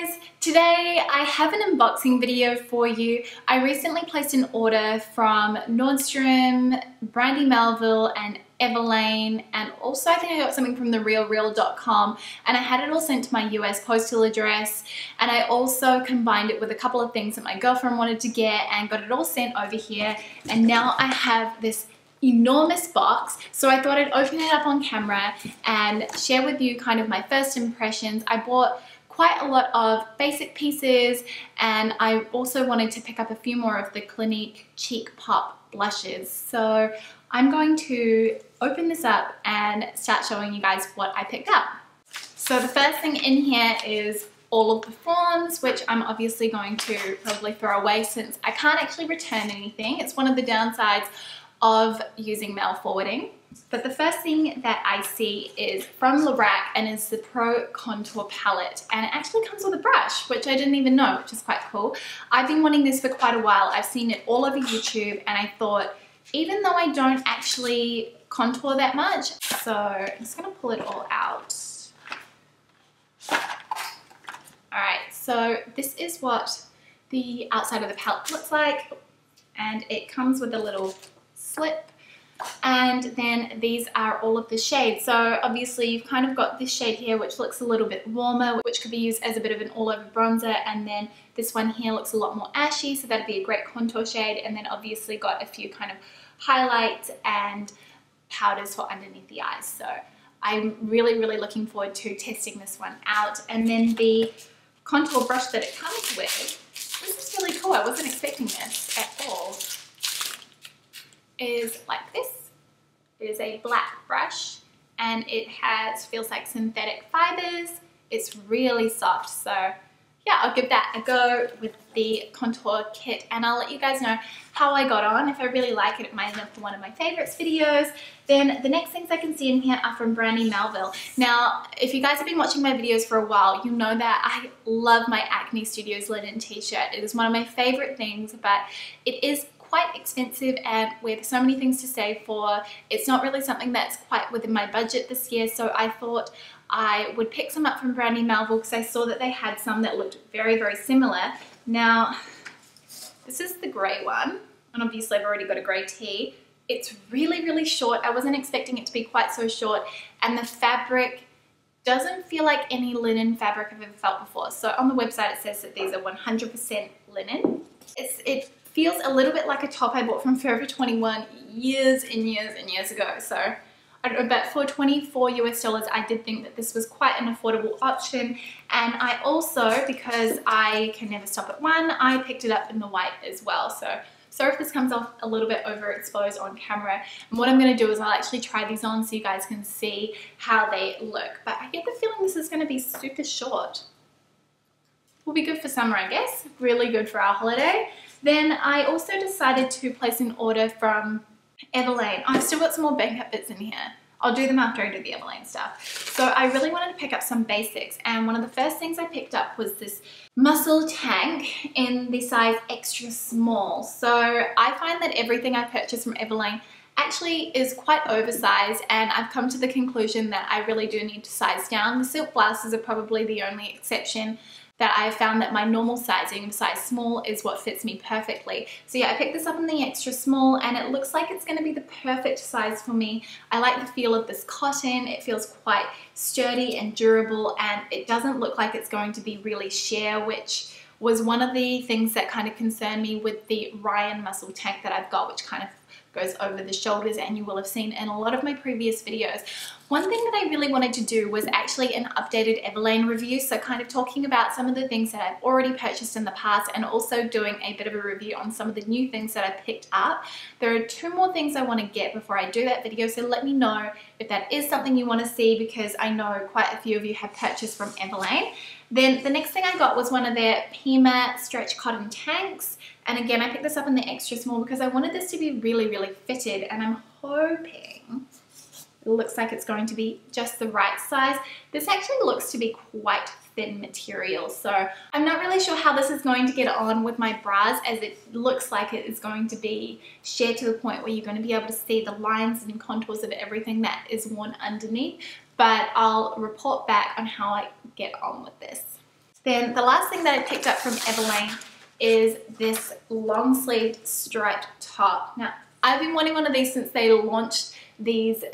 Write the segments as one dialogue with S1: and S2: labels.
S1: guys! Today I have an unboxing video for you. I recently placed an order from Nordstrom, Brandy Melville and Everlane and also I think I got something from therealreal.com and I had it all sent to my US postal address and I also combined it with a couple of things that my girlfriend wanted to get and got it all sent over here and now I have this enormous box so I thought I'd open it up on camera and share with you kind of my first impressions. I bought quite a lot of basic pieces and I also wanted to pick up a few more of the Clinique Cheek Pop blushes. So I'm going to open this up and start showing you guys what I picked up. So the first thing in here is all of the forms, which I'm obviously going to probably throw away since I can't actually return anything. It's one of the downsides of using mail forwarding. But the first thing that I see is from Lorac and is the Pro Contour Palette. And it actually comes with a brush, which I didn't even know, which is quite cool. I've been wanting this for quite a while. I've seen it all over YouTube and I thought, even though I don't actually contour that much, so I'm just gonna pull it all out. All right, so this is what the outside of the palette looks like. And it comes with a little slip and then these are all of the shades. So obviously you've kind of got this shade here which looks a little bit warmer which could be used as a bit of an all over bronzer. And then this one here looks a lot more ashy so that'd be a great contour shade. And then obviously got a few kind of highlights and powders for underneath the eyes. So I'm really really looking forward to testing this one out. And then the contour brush that it comes with this is really cool. I wasn't expecting this at all is like this. It is a black brush and it has, feels like synthetic fibers. It's really soft. So yeah, I'll give that a go with the contour kit and I'll let you guys know how I got on. If I really like it, it might end up for one of my favorites videos. Then the next things I can see in here are from Brandy Melville. Now, if you guys have been watching my videos for a while, you know that I love my Acne Studios linen t-shirt. It is one of my favorite things, but it is quite expensive and with so many things to save for, it's not really something that's quite within my budget this year. So I thought I would pick some up from Brandy Melville because I saw that they had some that looked very, very similar. Now, this is the grey one. And obviously I've already got a grey tee. It's really, really short. I wasn't expecting it to be quite so short. And the fabric doesn't feel like any linen fabric I've ever felt before. So on the website it says that these are 100% linen. It's, it feels a little bit like a top I bought from Forever 21 years and years and years ago. So I don't know, but for 24 US dollars, I did think that this was quite an affordable option. And I also, because I can never stop at one, I picked it up in the white as well. So sorry if this comes off a little bit overexposed on camera. And what I'm going to do is I'll actually try these on so you guys can see how they look. But I get the feeling this is going to be super short. Will be good for summer, I guess. Really good for our holiday. Then I also decided to place an order from Everlane. I've still got some more makeup bits in here. I'll do them after I do the Everlane stuff. So I really wanted to pick up some basics and one of the first things I picked up was this muscle tank in the size extra small. So I find that everything I purchase from Everlane actually is quite oversized and I've come to the conclusion that I really do need to size down. The silk blouses are probably the only exception that I have found that my normal sizing size small is what fits me perfectly. So yeah, I picked this up in the extra small and it looks like it's gonna be the perfect size for me. I like the feel of this cotton. It feels quite sturdy and durable and it doesn't look like it's going to be really sheer, which was one of the things that kind of concerned me with the Ryan muscle tank that I've got, which kind of goes over the shoulders and you will have seen in a lot of my previous videos. One thing that I really wanted to do was actually an updated Everlane review, so kind of talking about some of the things that I've already purchased in the past and also doing a bit of a review on some of the new things that I picked up. There are two more things I want to get before I do that video, so let me know if that is something you want to see because I know quite a few of you have purchased from Everlane. Then the next thing I got was one of their Pima stretch cotton tanks. And again, I picked this up in the extra small because I wanted this to be really, really fitted. And I'm hoping it looks like it's going to be just the right size. This actually looks to be quite thin material. So I'm not really sure how this is going to get on with my bras as it looks like it is going to be sheer to the point where you're going to be able to see the lines and contours of everything that is worn underneath but I'll report back on how I get on with this. Then the last thing that I picked up from Everlane is this long sleeved striped top. Now, I've been wanting one of these since they launched these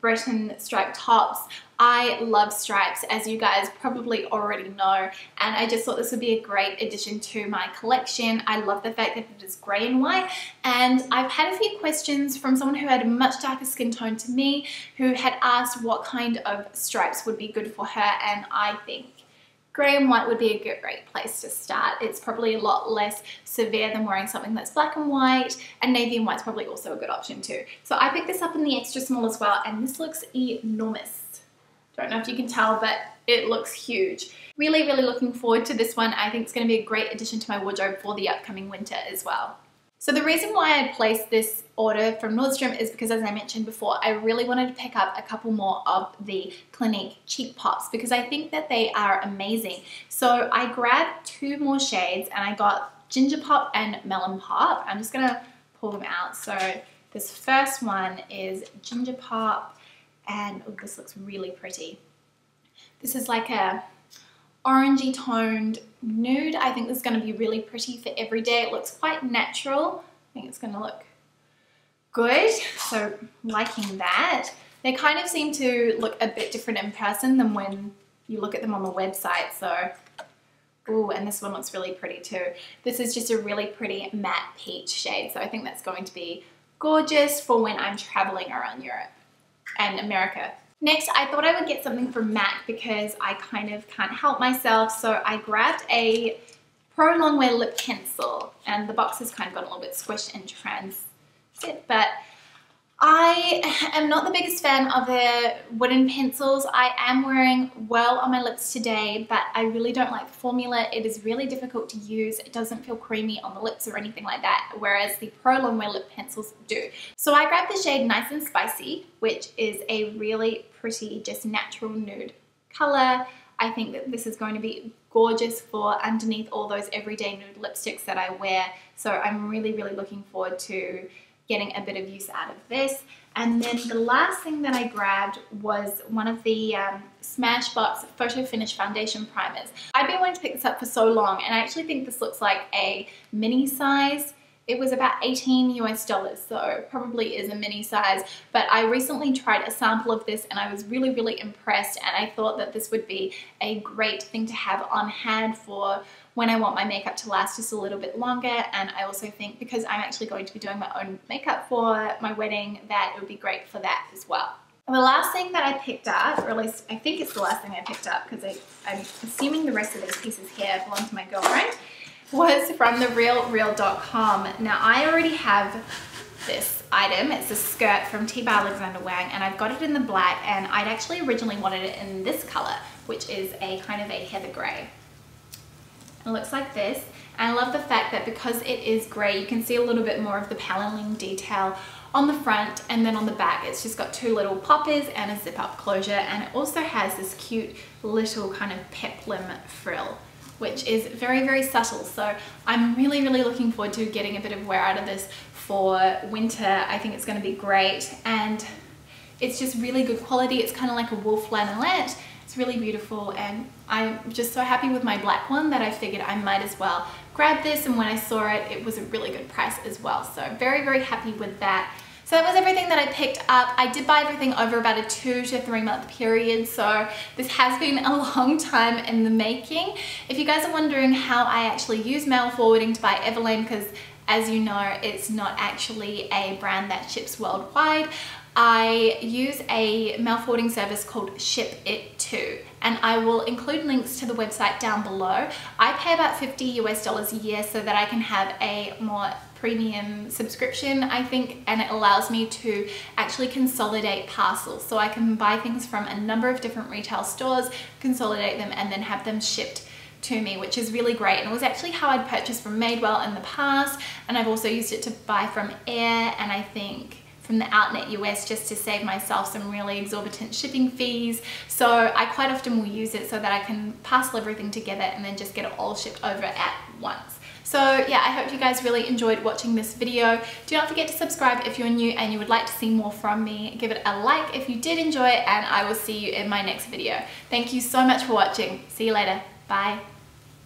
S1: Breton striped tops. I love stripes as you guys probably already know and I just thought this would be a great addition to my collection. I love the fact that it is grey and white and I've had a few questions from someone who had a much darker skin tone to me who had asked what kind of stripes would be good for her and I think grey and white would be a great place to start. It's probably a lot less severe than wearing something that's black and white and navy and white's probably also a good option too. So I picked this up in the extra small as well and this looks enormous. Don't know if you can tell, but it looks huge. Really, really looking forward to this one. I think it's going to be a great addition to my wardrobe for the upcoming winter as well. So the reason why I placed this order from Nordstrom is because as I mentioned before, I really wanted to pick up a couple more of the Clinique Cheek Pops because I think that they are amazing. So I grabbed two more shades and I got Ginger Pop and Melon Pop. I'm just gonna pull them out. So this first one is Ginger Pop and oh, this looks really pretty. This is like a orangey toned nude. I think this is going to be really pretty for every day. It looks quite natural. I think it's going to look good. So liking that. They kind of seem to look a bit different in person than when you look at them on the website. So, ooh, and this one looks really pretty too. This is just a really pretty matte peach shade. So I think that's going to be gorgeous for when I'm traveling around Europe and America. Next, I thought I would get something from MAC because I kind of can't help myself. So I grabbed a Pro Longwear lip pencil and the box has kind of got a little bit squished and transit, but am not the biggest fan of the wooden pencils. I am wearing well on my lips today, but I really don't like the formula. It is really difficult to use. It doesn't feel creamy on the lips or anything like that, whereas the Pro Longwear lip pencils do. So I grabbed the shade Nice and Spicy, which is a really pretty, just natural nude color. I think that this is going to be gorgeous for underneath all those everyday nude lipsticks that I wear. So I'm really, really looking forward to getting a bit of use out of this. And then the last thing that I grabbed was one of the um, Smashbox Photo Finish Foundation Primers. I've been wanting to pick this up for so long and I actually think this looks like a mini size. It was about 18 US dollars, so probably is a mini size. But I recently tried a sample of this and I was really, really impressed and I thought that this would be a great thing to have on hand for when I want my makeup to last just a little bit longer and I also think because I'm actually going to be doing my own makeup for my wedding that it would be great for that as well. The last thing that I picked up, or at least I think it's the last thing I picked up because I'm assuming the rest of these pieces here belong to my girlfriend, was from therealreal.com. Now I already have this item. It's a skirt from T. by Alexander Wang and I've got it in the black and I'd actually originally wanted it in this color, which is a kind of a heather gray. It looks like this. And I love the fact that because it is grey, you can see a little bit more of the paneling detail on the front and then on the back. It's just got two little poppers and a zip up closure. And it also has this cute little kind of peplum frill which is very very subtle. So I'm really really looking forward to getting a bit of wear out of this for winter. I think it's going to be great. And it's just really good quality. It's kind of like a wool flannelette it's really beautiful and I'm just so happy with my black one that I figured I might as well grab this and when I saw it, it was a really good price as well. So very, very happy with that. So that was everything that I picked up. I did buy everything over about a two to three month period. So this has been a long time in the making. If you guys are wondering how I actually use mail forwarding to buy Everlane, because as you know, it's not actually a brand that ships worldwide. I use a mail forwarding service called Shipito and I will include links to the website down below. I pay about 50 US dollars a year so that I can have a more premium subscription I think and it allows me to actually consolidate parcels so I can buy things from a number of different retail stores consolidate them and then have them shipped to me which is really great and it was actually how I'd purchased from Madewell in the past and I've also used it to buy from Air and I think from the Outnet US just to save myself some really exorbitant shipping fees. So I quite often will use it so that I can parcel everything together and then just get it all shipped over at once. So yeah, I hope you guys really enjoyed watching this video. Do not forget to subscribe if you're new and you would like to see more from me. Give it a like if you did enjoy it and I will see you in my next video. Thank you so much for watching. See you later. Bye.